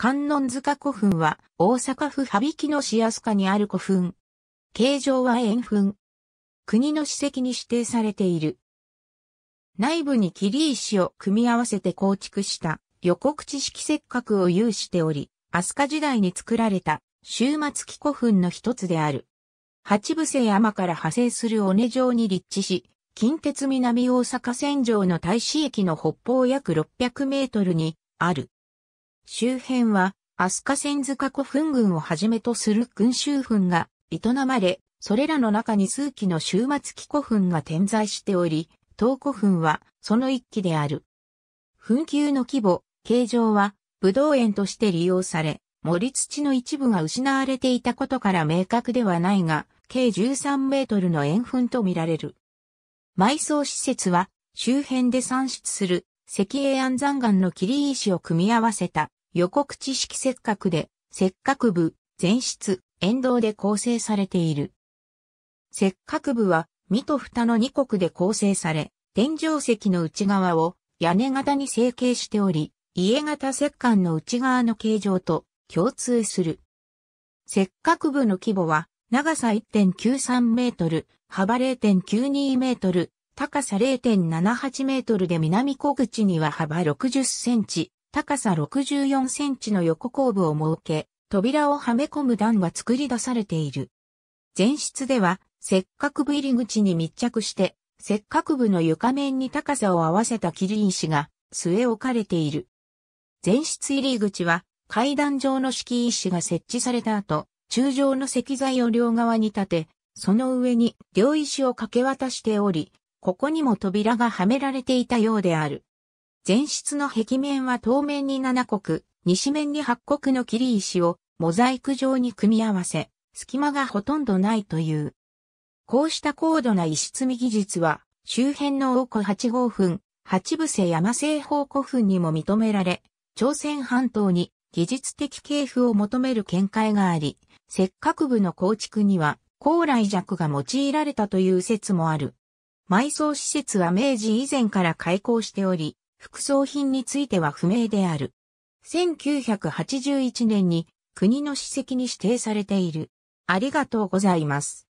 観音塚古墳は大阪府羽曳野市安家にある古墳。形状は円墳。国の史跡に指定されている。内部に切り石を組み合わせて構築した横口式石角を有しており、飛鳥時代に作られた終末期古墳の一つである。八伏山から派生する尾根状に立地し、近鉄南大阪線上の大使駅の北方約600メートルにある。周辺は、飛鳥線塚古墳群をはじめとする群衆墳が営まれ、それらの中に数基の終末期古墳が点在しており、東古墳はその一基である。墳丘の規模、形状は武道園として利用され、森土の一部が失われていたことから明確ではないが、計13メートルの円墳とみられる。埋葬施設は周辺で産出する石英安山岩の切り石を組み合わせた横口式石角で、石角部、前室、沿道で構成されている。石角部は、身と蓋の二国で構成され、天井石の内側を屋根型に成形しており、家型石棺の内側の形状と共通する。石角部の規模は、長さ1.93メートル、幅0.92メートル、高さ0.78メートルで南小口には幅60センチ、高さ64センチの横後部を設け、扉をはめ込む段が作り出されている。前室では、石角部入り口に密着して、石角部の床面に高さを合わせた切り石が据え置かれている。前室入り口は階段状の敷石が設置された後、中状の石材を両側に立て、その上に両石を掛け渡しており、ここにも扉がはめられていたようである。前室の壁面は当面に7国、西面に8国の切り石をモザイク状に組み合わせ、隙間がほとんどないという。こうした高度な石積み技術は、周辺の大古8号墳、八伏山西方古墳にも認められ、朝鮮半島に技術的系譜を求める見解があり、石角部の構築には高麗弱が用いられたという説もある。埋葬施設は明治以前から開校しており、副葬品については不明である。1981年に国の史跡に指定されている。ありがとうございます。